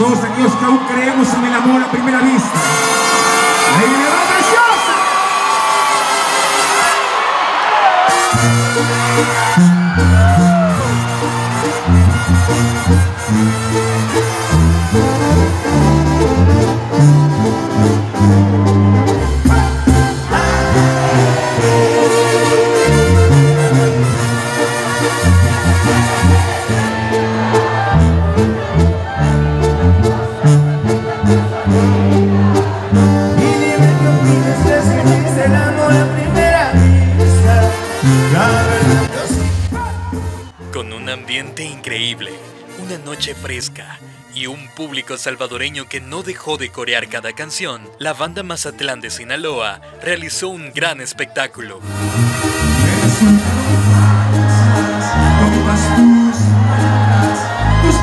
todos aquellos que aún creemos en el amor a primera vista. ¡Ahí viene la preciosa! Con un ambiente increíble, una noche fresca y un público salvadoreño que no dejó de corear cada canción, la banda Mazatlán de Sinaloa realizó un gran espectáculo. Tus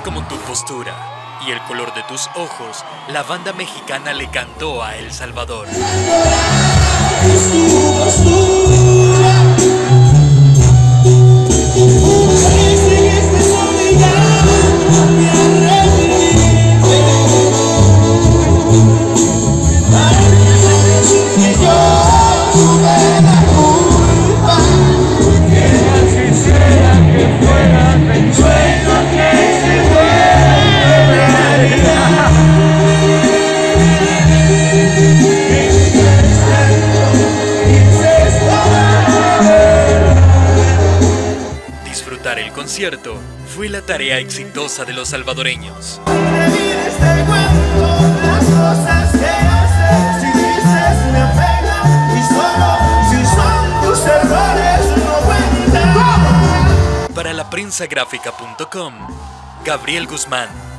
como Tu postura y El color de tus ojos, la banda mexicana le cantó a El Salvador. Disfrutar el concierto fue la tarea exitosa de los salvadoreños. Este. Para la prensagráfica.com, Gabriel Guzmán.